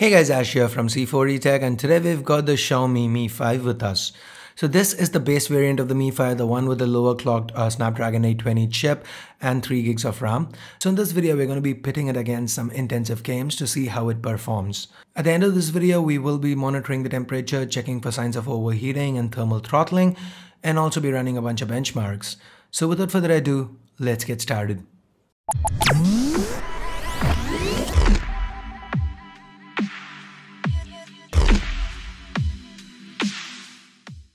Hey guys, Ash here from C4E Tech and today we've got the Xiaomi Mi 5 with us. So this is the base variant of the Mi 5, the one with the lower clocked uh, Snapdragon 820 chip and 3 gigs of RAM. So in this video, we're going to be pitting it against some intensive games to see how it performs. At the end of this video, we will be monitoring the temperature, checking for signs of overheating and thermal throttling, and also be running a bunch of benchmarks. So without further ado, let's get started.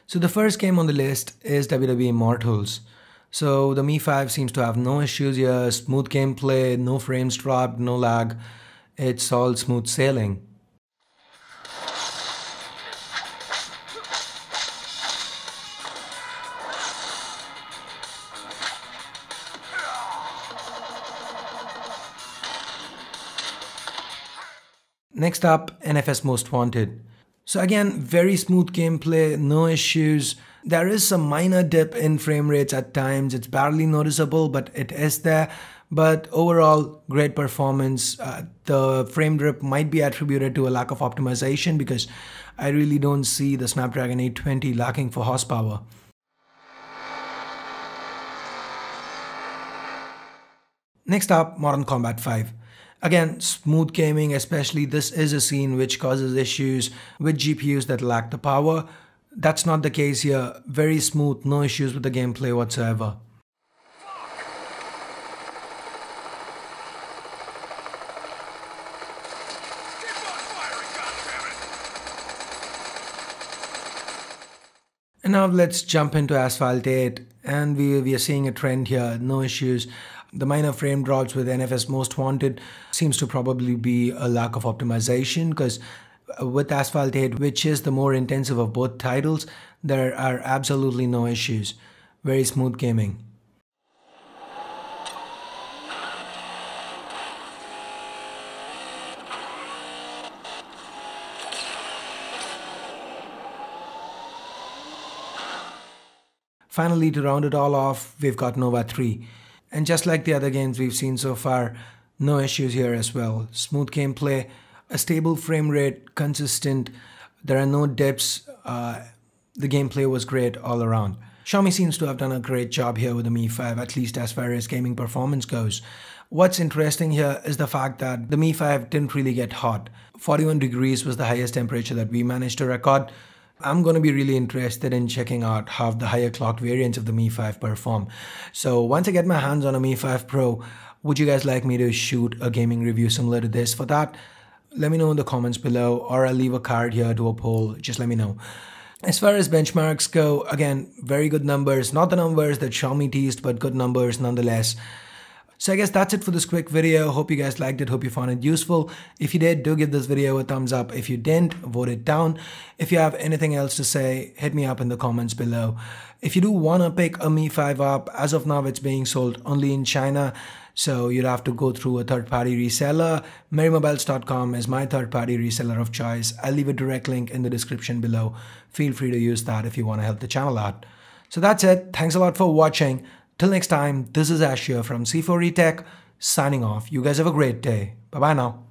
So the first game on the list is WWE Immortals. So the Mi 5 seems to have no issues here, smooth gameplay, no frames dropped, no lag. It's all smooth sailing. Next up, NFS Most Wanted. So again, very smooth gameplay, no issues. There is some minor dip in frame rates at times. It's barely noticeable, but it is there. But overall, great performance. Uh, the frame drip might be attributed to a lack of optimization because I really don't see the Snapdragon 820 lacking for horsepower. Next up, Modern Combat 5. Again, smooth gaming, especially this is a scene which causes issues with GPUs that lack the power. That's not the case here. Very smooth, no issues with the gameplay whatsoever. And now let's jump into Asphalt 8 and we, we are seeing a trend here, no issues. The minor frame drops with NFS Most Wanted seems to probably be a lack of optimization because uh, with Asphalt 8, which is the more intensive of both titles, there are absolutely no issues. Very smooth gaming. Finally, to round it all off, we've got Nova 3. And just like the other games we've seen so far, no issues here as well. Smooth gameplay, a stable frame rate, consistent. There are no dips. Uh, the gameplay was great all around. Xiaomi seems to have done a great job here with the Mi 5, at least as far as gaming performance goes. What's interesting here is the fact that the Mi 5 didn't really get hot. 41 degrees was the highest temperature that we managed to record. I'm going to be really interested in checking out how the higher clocked variants of the Mi 5 perform. So once I get my hands on a Mi 5 Pro, would you guys like me to shoot a gaming review similar to this? For that, let me know in the comments below or I'll leave a card here to a poll. Just let me know. As far as benchmarks go, again, very good numbers. Not the numbers that Xiaomi teased, but good numbers nonetheless. So I guess that's it for this quick video. Hope you guys liked it. Hope you found it useful. If you did, do give this video a thumbs up. If you didn't, vote it down. If you have anything else to say, hit me up in the comments below. If you do want to pick a Mi 5 up, as of now it's being sold only in China. So you'd have to go through a third-party reseller. Merimobiles.com is my third-party reseller of choice. I'll leave a direct link in the description below. Feel free to use that if you want to help the channel out. So that's it. Thanks a lot for watching. Till next time, this is Ashia from C4E Tech signing off. You guys have a great day. Bye bye now.